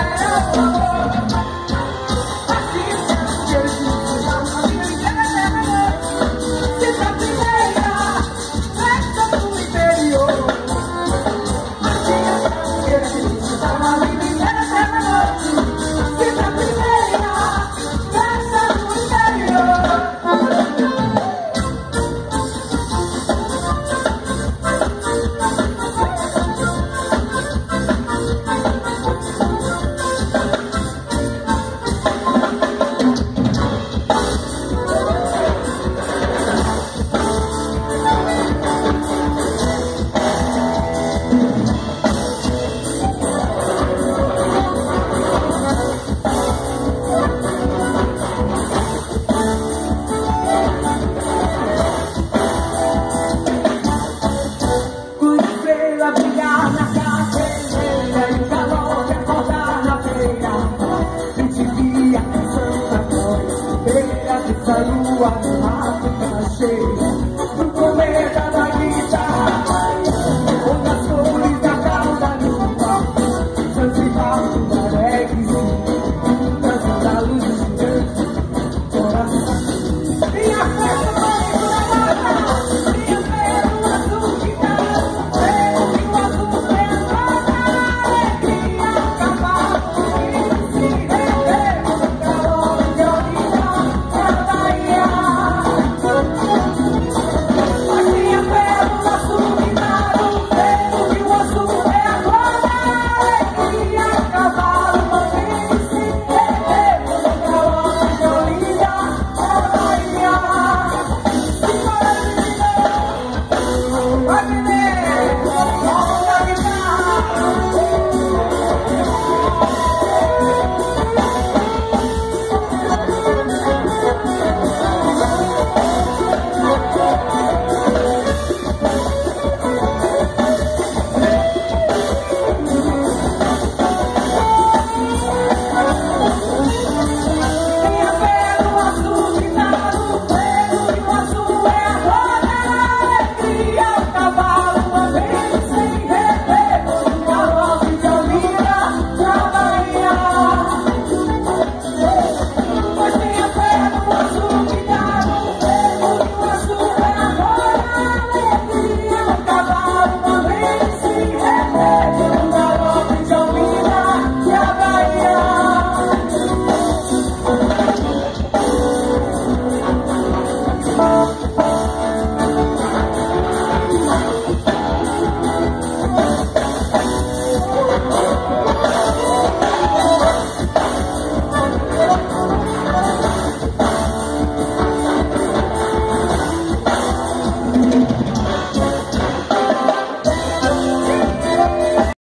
Mas heart in my shape.